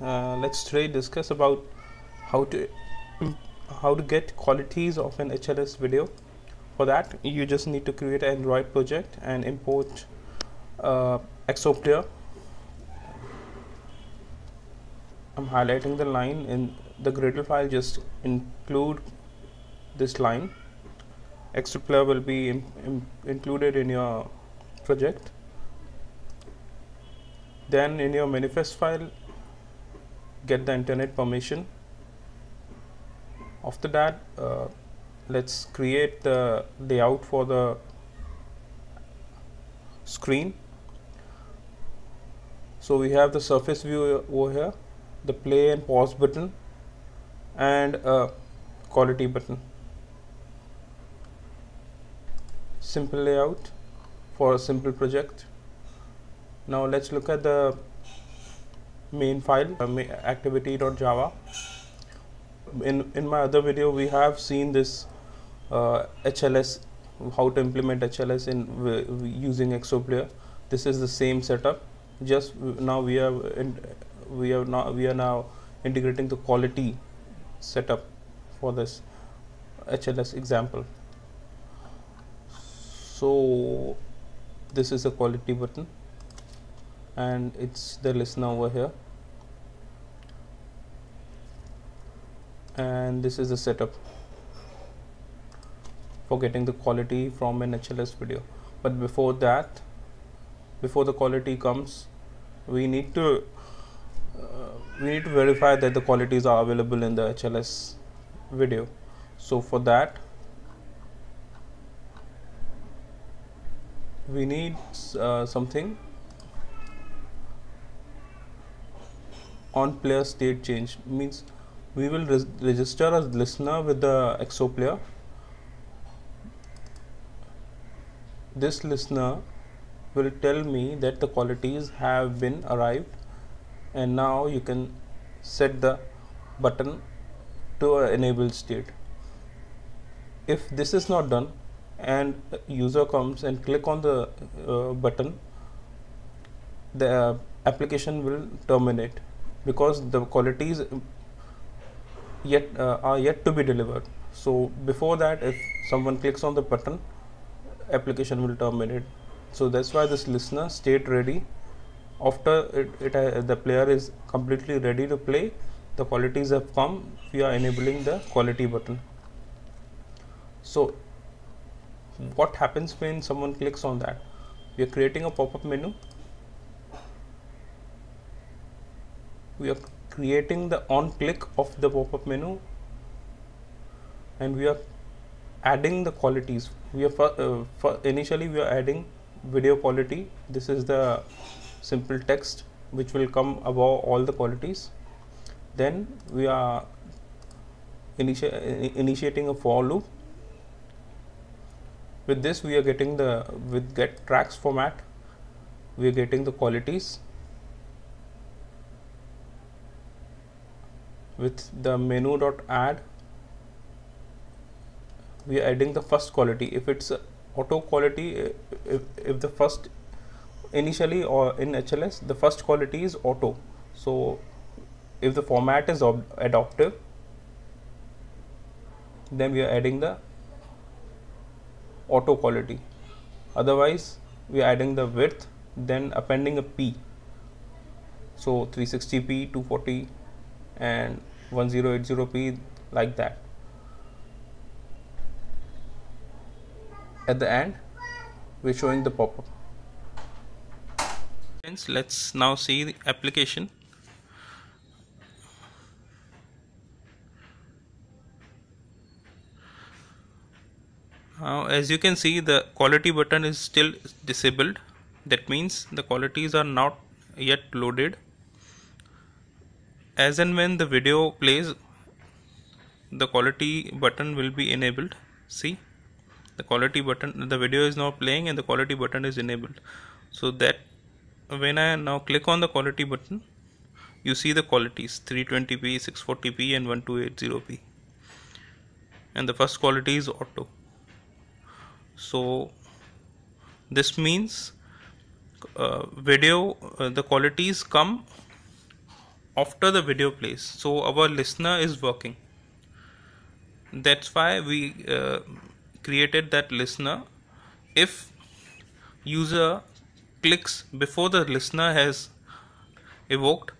uh, let's today discuss about how to how to get qualities of an HLS video. For that you just need to create an Android project and import uh, Exoplayer I'm highlighting the line in the Gradle file just include this line. Exoplayer will be in, in included in your project. Then in your manifest file get the internet permission. After that uh, let's create the layout for the screen. So we have the surface view over here the play and pause button and a quality button. Simple layout for a simple project. Now let's look at the main file uh, activity.java in in my other video we have seen this uh, HLS how to implement HLS in using Exoplayer. This is the same setup. Just now we are in, we are now we are now integrating the quality setup for this HLS example. So this is a quality button and it's the listener over here. And this is the setup for getting the quality from an HLS video. But before that before the quality comes we need to uh, we need to verify that the qualities are available in the HLS video. So for that we need uh, something on player state change means we will register a listener with the Exoplayer this listener will tell me that the qualities have been arrived and now you can set the button to enable state. If this is not done and user comes and click on the uh, button the uh, application will terminate because the qualities yet uh, are yet to be delivered. So before that if someone clicks on the button application will terminate. So that's why this listener state ready. After it, it uh, the player is completely ready to play the qualities have come. We are enabling the quality button. So what happens when someone clicks on that? We are creating a pop-up menu we are creating the on click of the pop-up menu and we are adding the qualities. We are for, uh, initially we are adding video quality. This is the simple text which will come above all the qualities. Then we are initi initiating a for loop. With this we are getting the with get tracks format we are getting the qualities with the menu dot add we are adding the first quality. If it's auto quality if, if the first initially or in HLS the first quality is auto. So if the format is adaptive then we are adding the auto quality. Otherwise we are adding the width then appending a p. So 360p 240 and 1080p like that. At the end we're showing the pop-up. Let's now see the application. Now as you can see the quality button is still disabled. That means the qualities are not yet loaded as and when the video plays the quality button will be enabled. See the quality button the video is now playing and the quality button is enabled. So that when I now click on the quality button you see the qualities 320p 640p and 1280p and the first quality is auto. So this means uh, video uh, the qualities come after the video plays. So our listener is working. That's why we uh, created that listener. If user clicks before the listener has evoked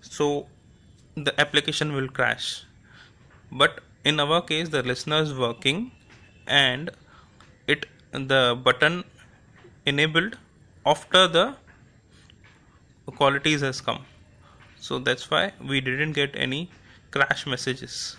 so the application will crash. But in our case the listener is working and it the button enabled after the qualities has come so that's why we didn't get any crash messages